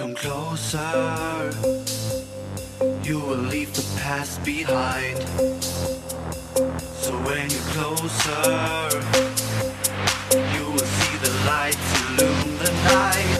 Come closer, you will leave the past behind. So when you're closer, you will see the lights illuminate. the night.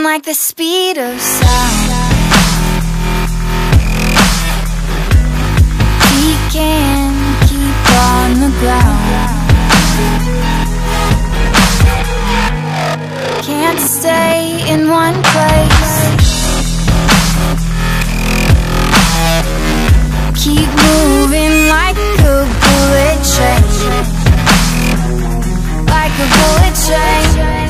Moving like the speed of sound. We can keep on the ground. Can't stay in one place. Keep moving like a bullet train. Like a bullet train.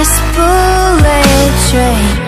This bullet train.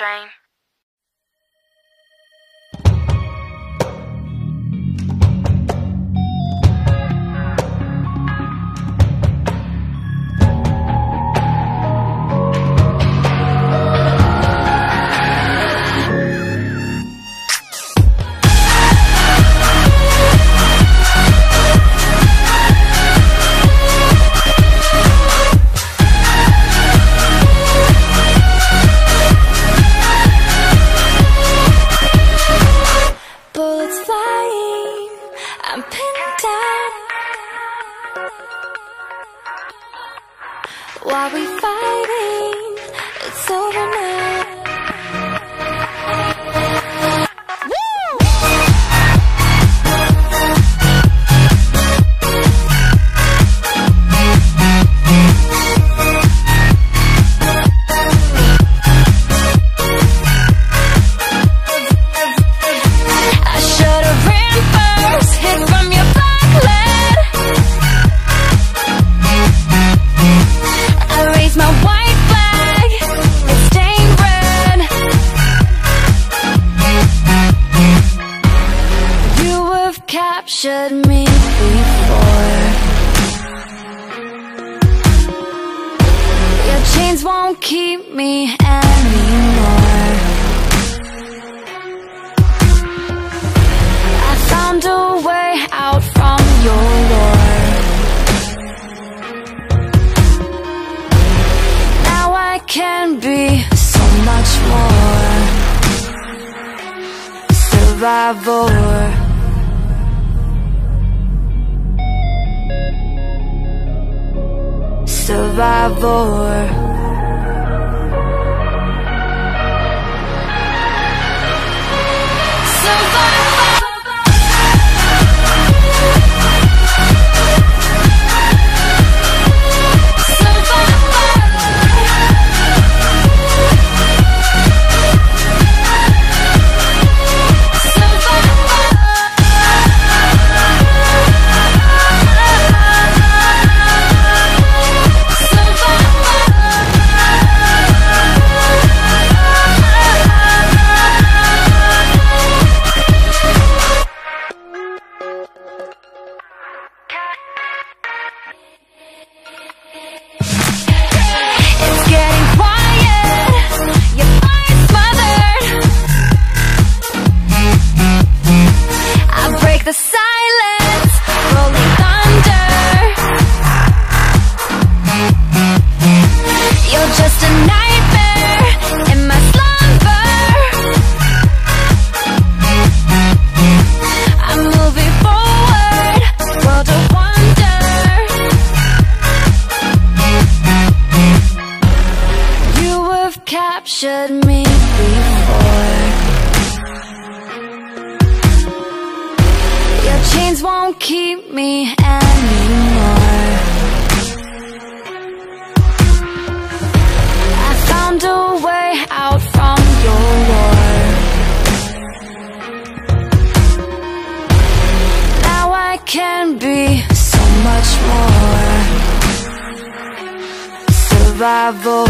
Train. Bullets flying, I'm pinned down. While we fighting, it's over now. Survivor. Survivor Survival.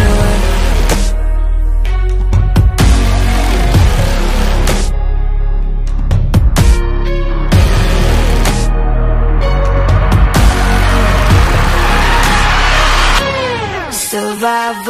Survival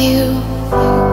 you